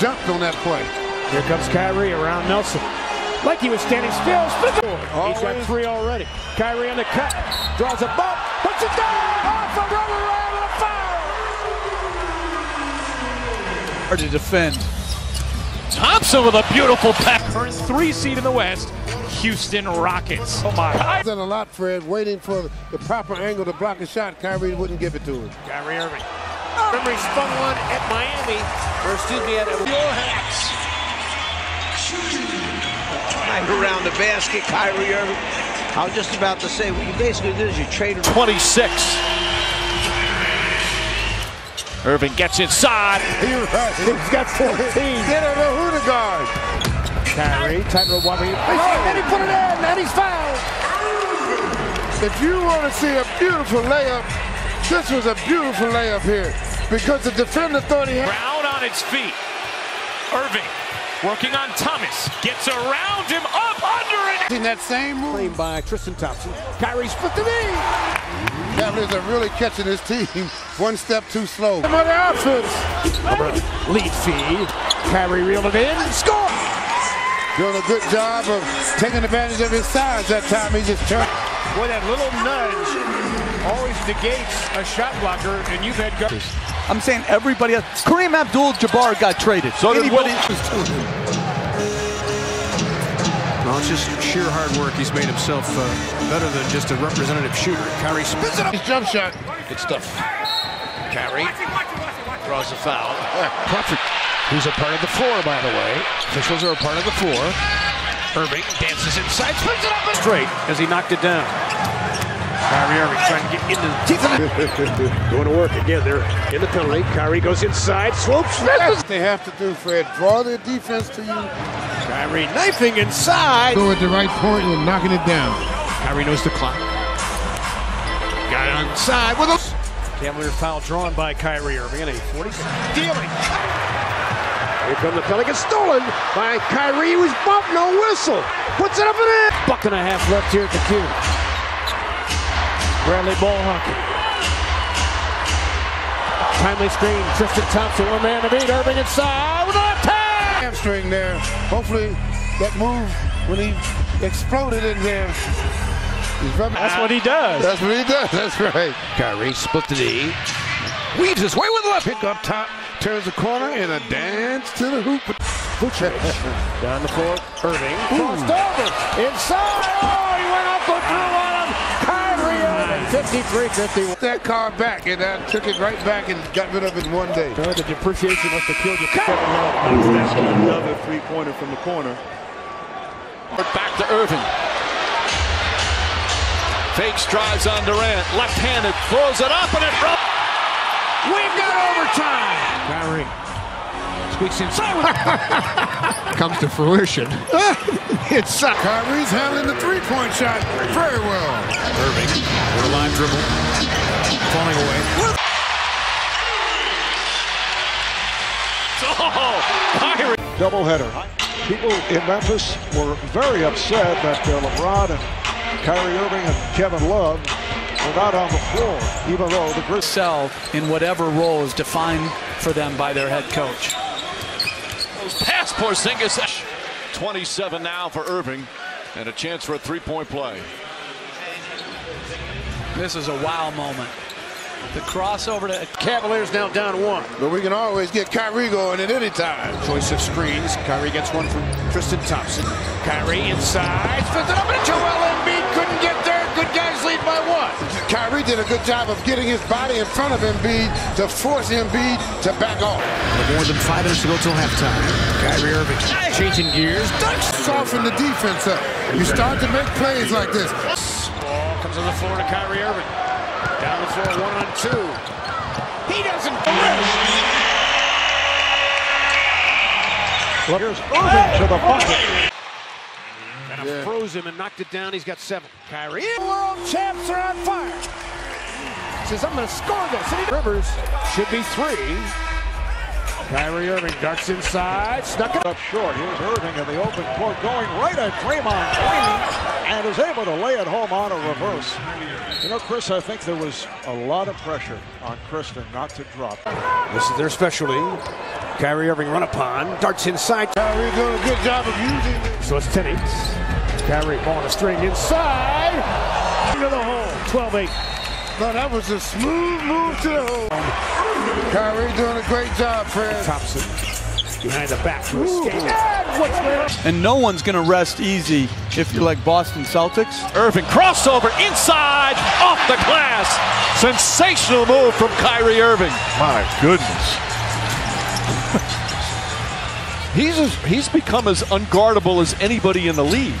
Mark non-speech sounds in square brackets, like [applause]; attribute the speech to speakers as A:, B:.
A: jumped on that play.
B: Here comes Kyrie around Nelson. Like he was standing still. He's got three already. Kyrie on the cut. Draws a bump. Puts it down. Off a rubber ram and a foul.
C: Hard to defend.
D: Thompson with a beautiful pass. Current three seed in the West, Houston Rockets. Oh my.
A: He's done a lot, Fred, waiting for the proper angle to block a shot. Kyrie wouldn't give it to him.
B: Kyrie Irving. Remember, he spun one at Miami, or excuse me, at
E: Your hats. Right around the basket, Kyrie Irving. I was just about to say, what you basically did is you traded
D: 26. Irving gets inside.
A: You're right.
B: He's got 14.
A: Get him a who to guard.
B: Kyrie, type of one. Oh, and he put it in, and he's fouled.
A: If you want to see a beautiful layup, this was a beautiful layup here because the defender thought he had.
D: Brown on its feet. Irving working on Thomas. Gets around him, up under it.
A: In that same move.
B: Played by Tristan Thompson. Kyrie split the knee.
A: Cavaliers are really catching this team [laughs] one step too slow. Some other offense.
B: Lead feed. Kyrie reeled it in. Score!
A: Doing a good job of taking advantage of his size that time. He just turned.
B: Boy, that little nudge always negates a shot blocker, and you've had guys.
C: I'm saying everybody else. Kareem Abdul-Jabbar got traded.
D: So did
C: Anybody,
F: Well, it's just sheer hard work. He's made himself uh, better than just a representative shooter. Kyrie spins it up.
A: His jump shot.
E: Good stuff. Kyrie draws a foul.
B: Crawford, who's a part of the floor, by the way. Officials are a part of the floor.
D: Irving dances inside, spins it up and
B: Straight as he knocked it down. Kyrie Irving trying to get into the teeth of it. Going [laughs] to work again. They're in the penalty. Kyrie goes inside, swoops,
A: That's they have to do, Fred. Draw their defense to you.
B: Kyrie knifing inside.
A: Go at the right point and knocking it down.
B: Kyrie knows the clock. Got it inside with a Cavalier foul drawn by Kyrie Irving and a 40 stealing. Here come the penalty. Gets stolen by Kyrie, who's bumped, no whistle. Puts it up and in. Buck and a half left here at the cue. Bradley ball hockey. Timely screen. Tristan Thompson, one man to beat. Irving inside with a left hand.
A: Hamstring there. Hopefully that move when he exploded in there. He's rubbing.
B: That's what he does.
A: That's what he does. [laughs] That's right.
F: Kyrie split the knee. Weaves his way with the left. Pick up top. Turns the corner and a dance to the hoop.
A: Vucevic. [laughs]
B: Down the floor, Irving. Crossed over. Inside. Oh, he went up and through 53-51.
A: that car back and I took it right back and got rid of it in one day.
B: Oh, the depreciation must have killed you.
G: Another three-pointer from the corner.
D: back to Irving. Fakes drives on Durant. Left-handed, throws it up and it broke.
B: We've got overtime. Kyrie squeaks inside. [laughs]
F: Comes to fruition. [laughs]
A: It's uh, Kyrie's handling the three-point shot very well.
F: Irving. Borderline dribble. Falling away. [laughs]
D: Oh, Kyrie.
G: Doubleheader. People in Memphis were very upset that uh, LeBron and Kyrie Irving and Kevin Love were not on the floor, even though the Grizzlies.
C: excel in whatever role is defined for them by their head coach.
D: Pass Porzingis. 27 now for Irving and a chance for a three-point play.
C: This is a wow moment. The crossover to
B: Cavaliers now down one.
A: But we can always get Kyrie going at any time.
B: Choice of screens. Kyrie gets one from Tristan Thompson. Kyrie inside. Spins it up and Joel
A: Kyrie did a good job of getting his body in front of Embiid to force Embiid to back off.
F: More than five minutes to go till halftime. Kyrie Irving changing gears.
A: Soften the defense up. You start to make plays like this.
B: Ball comes on the floor to Kyrie Irving. Down the floor, one on two. He doesn't.
G: Here's Irving to the bucket.
B: Kind of froze him and knocked it down. He's got seven. Kyrie. World champs are on fire. Says, I'm going to score this. And he- Rivers should be three. Kyrie Irving ducks inside, snuck it
G: up short. Here's Irving in the open court going right at Draymond Green and is able to lay it home on a reverse. You know, Chris, I think there was a lot of pressure on Kristen not to drop.
B: This is their specialty. Kyrie Irving run upon, darts inside.
A: Kyrie doing a good job of using it.
B: So it's Tennings. Kyrie ball on a string inside. Into the hole. 12-8.
A: No, that was a smooth move to the hole. Kyrie doing a great job, Fred.
B: Thompson behind the back to escape. And?
H: And no one's going to rest easy if you're like Boston Celtics.
D: Irving crossover inside off the glass. Sensational move from Kyrie Irving.
F: My goodness. [laughs]
D: He's as, he's become as unguardable as anybody in the league.